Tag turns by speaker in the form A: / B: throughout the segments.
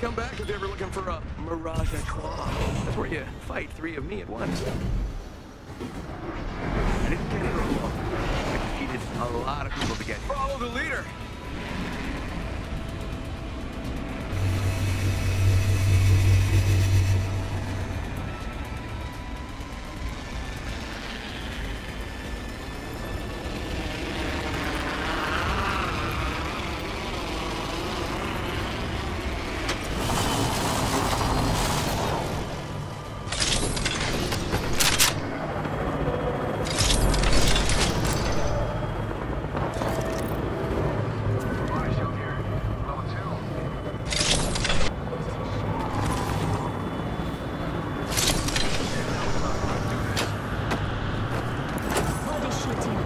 A: Come back if you're ever looking for a Mirage à Trois. That's where you fight three of me at once. I didn't get it all. I defeated a lot of people to get here. Follow the leader!
B: Body shield here. Level two.
C: Body shooting.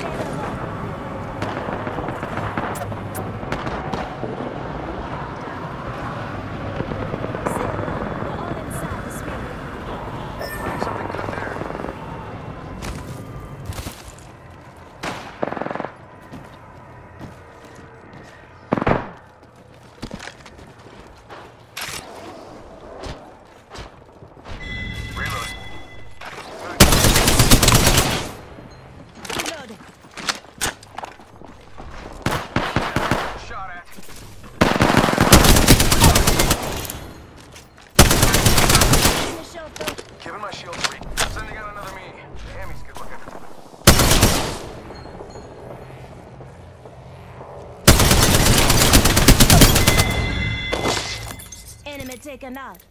C: Level one. Zero. We're all inside the sphere.
B: Something good there. Reload.
C: Reloading.
B: Shot at.
C: Finish off the
B: Giving my shield three. Sending out another me. Damn, he's good looking.
C: Enemy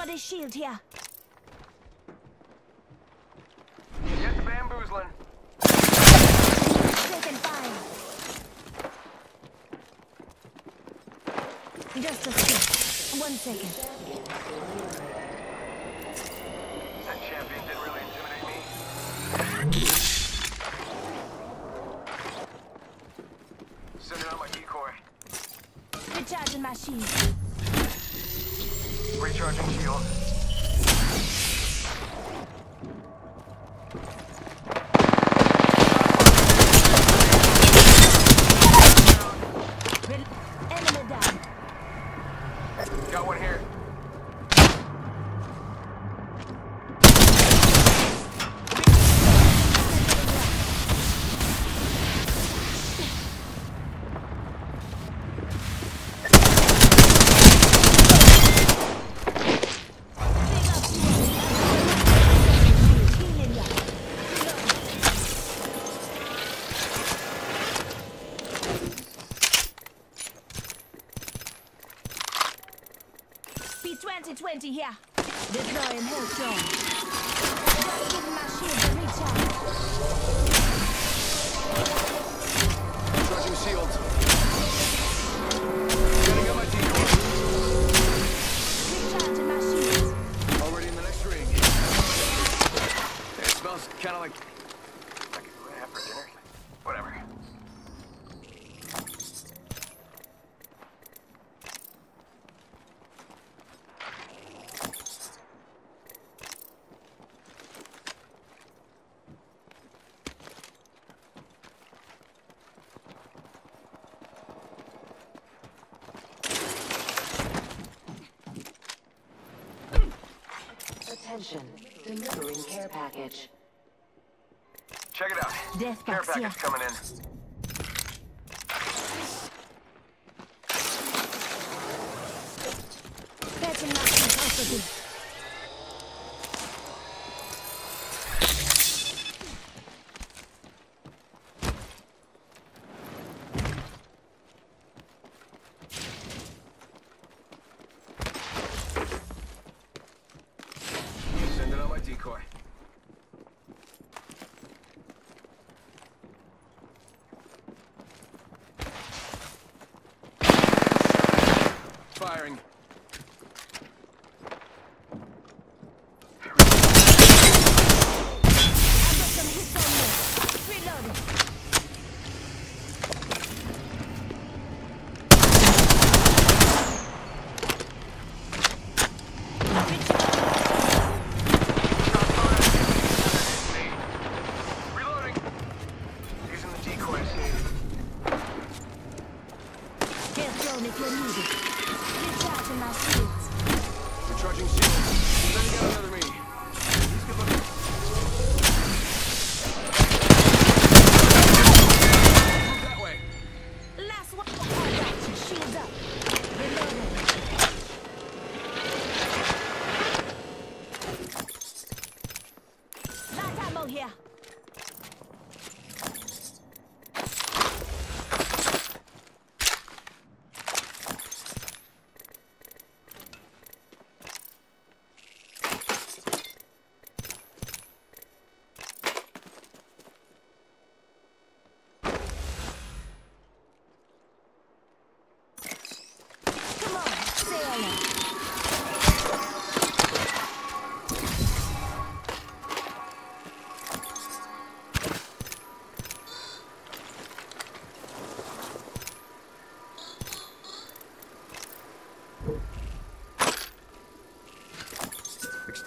C: Body shield here.
B: Get the bamboozling.
C: Taking fire. Just a second. One second.
B: That champion didn't really intimidate me. Sending out my decoy.
C: Recharging my shield.
B: Recharging shield.
A: Shields.
D: Attention. Delivering care package.
B: Check it out.
C: Death
B: Care
C: box
B: package coming in.
C: Fetching my shield also good.
B: Firing.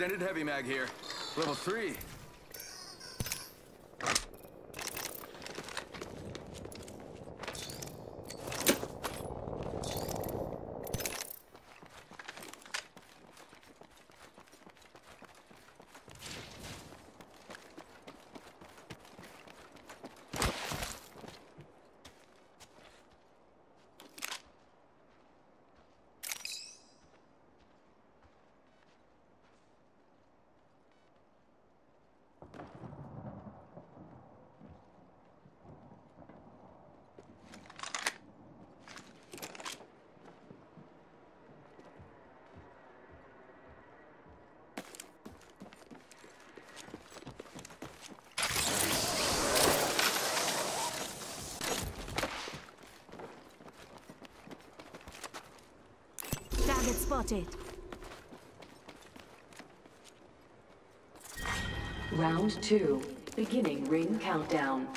B: Extended heavy mag here. Level three.
C: Spotted.
D: Round two. Beginning ring countdown.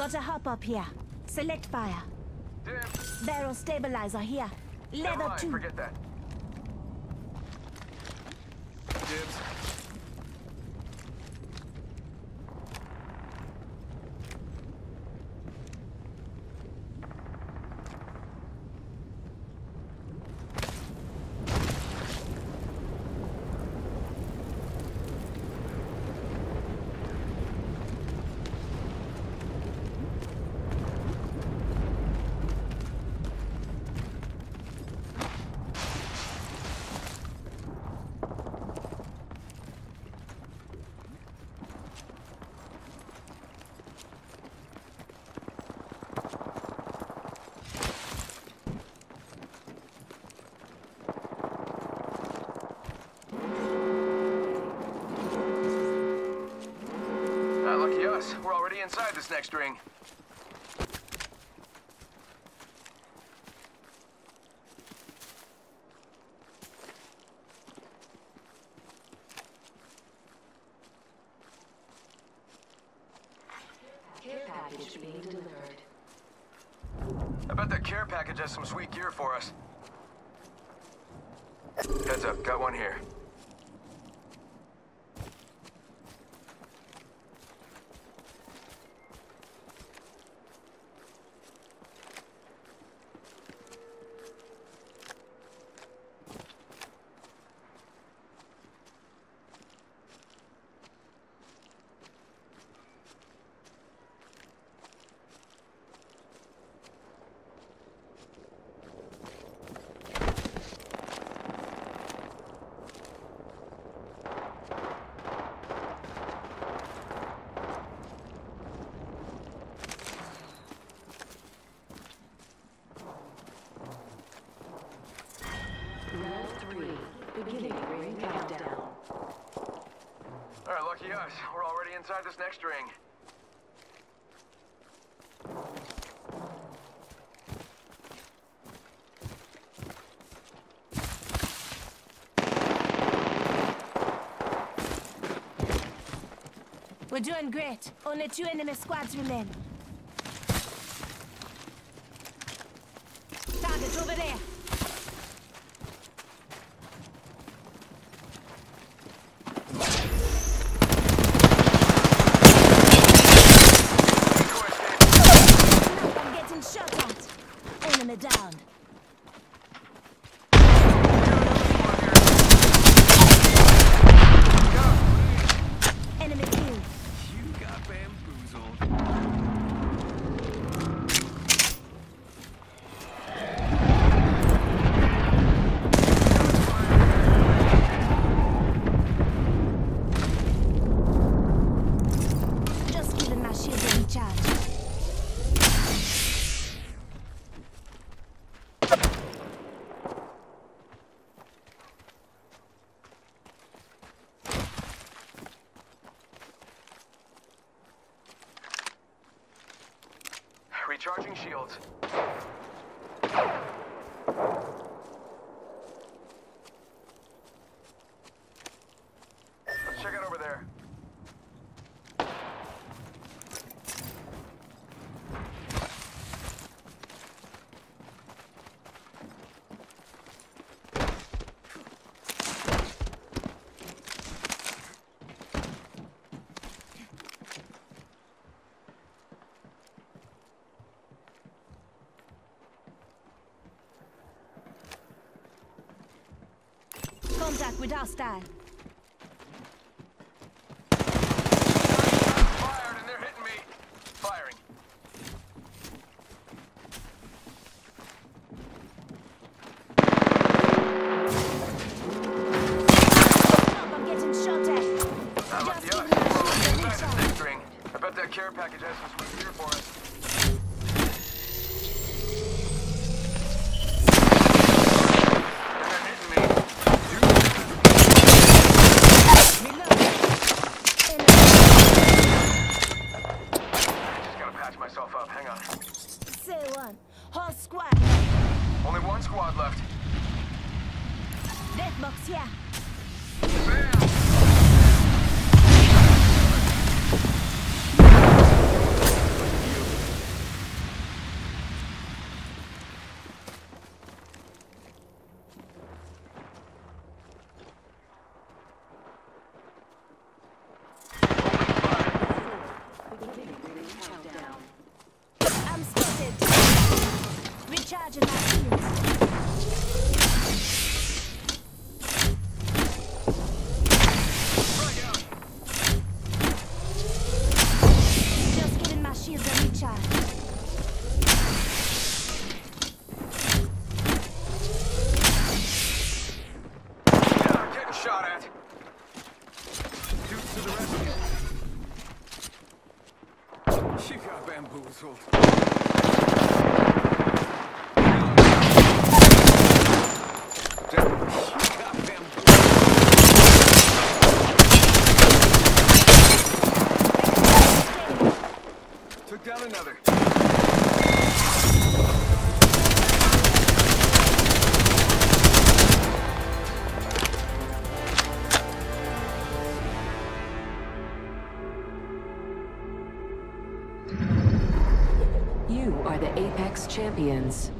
C: Got a hop up here. Select fire. Barrel stabilizer here.
E: Never
C: Leather
E: mind.
C: two.
E: Forget that.
B: We're already inside this next ring. I bet that care package has some sweet gear for us. Heads up, got one here. inside this next ring.
C: We're doing great. Only two enemy squads remain.
B: Recharging shields.
C: contact with hostile.
D: Champions.